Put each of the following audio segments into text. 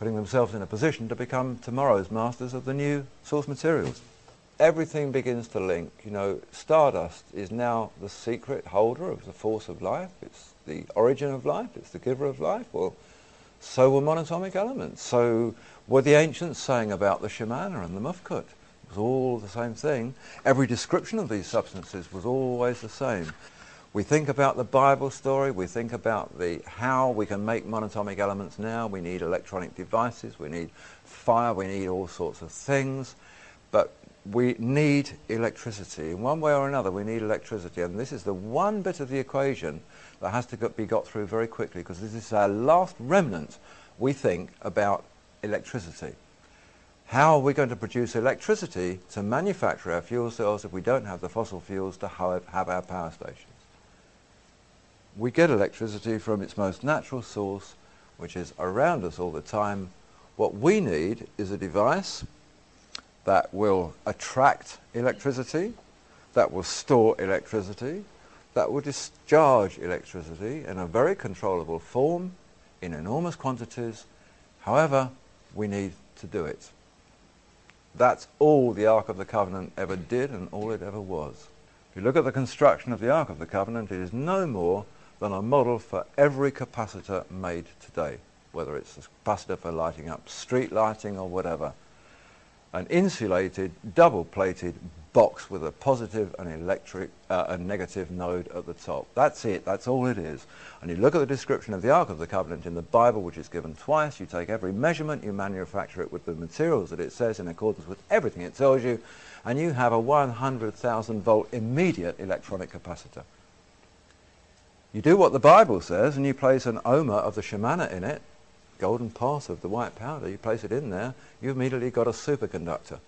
putting themselves in a position to become tomorrow's masters of the new source materials. Everything begins to link. You know, stardust is now the secret holder of the force of life. It's the origin of life. It's the giver of life. Well, so were monatomic elements. So were the ancients saying about the shem-an-na and the Mufkut. It was all the same thing. Every description of these substances was always the same. We think about the Bible story, we think about the how we can make monatomic elements now. We need electronic devices, we need fire, we need all sorts of things. But we need electricity. In one way or another, we need electricity. And this is the one bit of the equation that has to be got through very quickly because this is our last remnant, we think, about electricity. How are we going to produce electricity to manufacture our fuel cells if we don't have the fossil fuels to have our power stations? We get electricity from its most natural source, which is around us all the time. What we need is a device that will attract electricity, that will store electricity, that will discharge electricity in a very controllable form in enormous quantities. However, we need to do it. That's all the Ark of the Covenant ever did and all it ever was. If you look at the construction of the Ark of the Covenant, it is no more than a model for every capacitor made today, whether it's a capacitor for lighting up street lighting or whatever. An insulated, double-plated box with a positive and electric uh, a negative node at the top. That's it. That's all it is. And you look at the description of the Ark of the Covenant in the Bible, which is given twice. You take every measurement, you manufacture it with the materials that it says in accordance with everything it tells you, and you have a 100,000 volt immediate electronic capacitor. You do what the Bible says, and you place an omer of the shem-an-na in it, golden path of the white powder. You place it in there, you've immediately got a superconductor.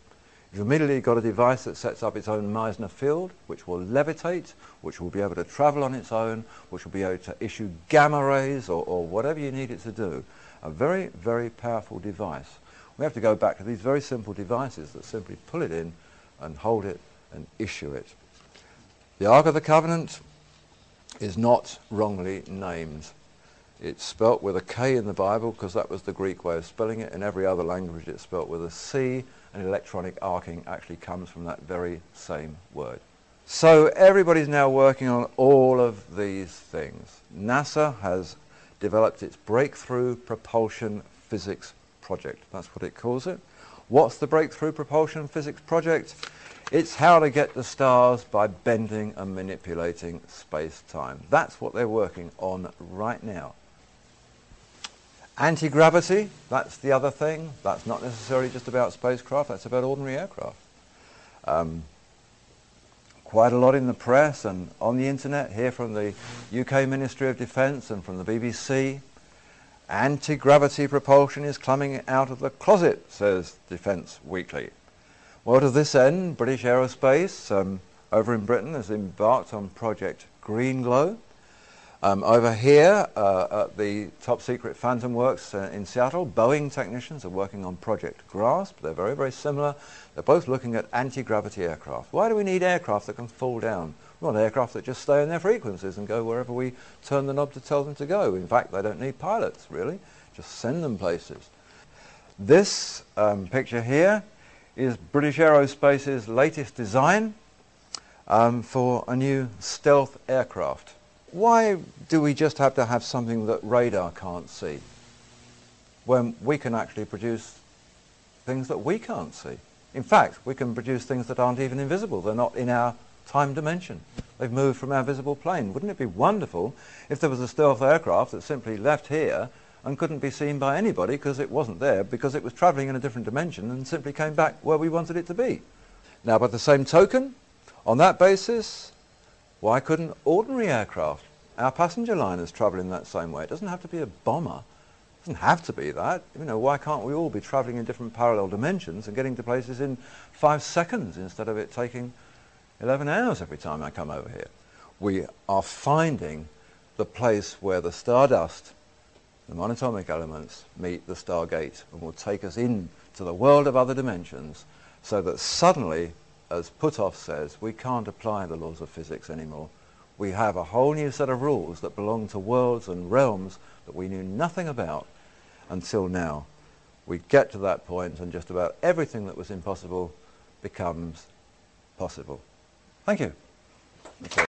You've immediately got a device that sets up its own Meissner field, which will levitate, which will be able to travel on its own, which will be able to issue gamma rays or, or whatever you need it to do. A very, very powerful device. We have to go back to these very simple devices that simply pull it in and hold it and issue it. The Ark of the Covenant is not wrongly named. It's spelt with a K in the Bible because that was the Greek way of spelling it. In every other language it's spelt with a C and electronic arcing actually comes from that very same word. So everybody's now working on all of these things. NASA has developed its Breakthrough Propulsion Physics Project. That's what it calls it. What's the Breakthrough Propulsion Physics Project? It's how to get the stars by bending and manipulating space-time. That's what they're working on right now. Anti-gravity, that's the other thing. That's not necessarily just about spacecraft, that's about ordinary aircraft. Um, quite a lot in the press and on the internet, here from the UK Ministry of Defence and from the BBC. Anti-gravity propulsion is coming out of the closet, says Defence Weekly. Well, to this end, British Aerospace um, over in Britain has embarked on Project Green Glow. Um, over here uh, at the top secret Phantom Works uh, in Seattle, Boeing technicians are working on Project Grasp. They're very, very similar. They're both looking at anti-gravity aircraft. Why do we need aircraft that can fall down? We want aircraft that just stay in their frequencies and go wherever we turn the knob to tell them to go. In fact, they don't need pilots, really. Just send them places. This um, picture here is British Aerospace's latest design um, for a new stealth aircraft why do we just have to have something that radar can't see when we can actually produce things that we can't see? In fact, we can produce things that aren't even invisible. They're not in our time dimension. They've moved from our visible plane. Wouldn't it be wonderful if there was a stealth aircraft that simply left here and couldn't be seen by anybody because it wasn't there, because it was travelling in a different dimension and simply came back where we wanted it to be? Now, by the same token, on that basis, why couldn't ordinary aircraft, our passenger liners travel in that same way? It doesn't have to be a bomber. It doesn't have to be that. You know, why can't we all be traveling in different parallel dimensions and getting to places in five seconds instead of it taking 11 hours every time I come over here? We are finding the place where the stardust, the monatomic elements, meet the stargate and will take us into the world of other dimensions so that suddenly as Puthoff says, we can't apply the laws of physics anymore. We have a whole new set of rules that belong to worlds and realms that we knew nothing about until now. we get to that point and just about everything that was impossible becomes possible. Thank you.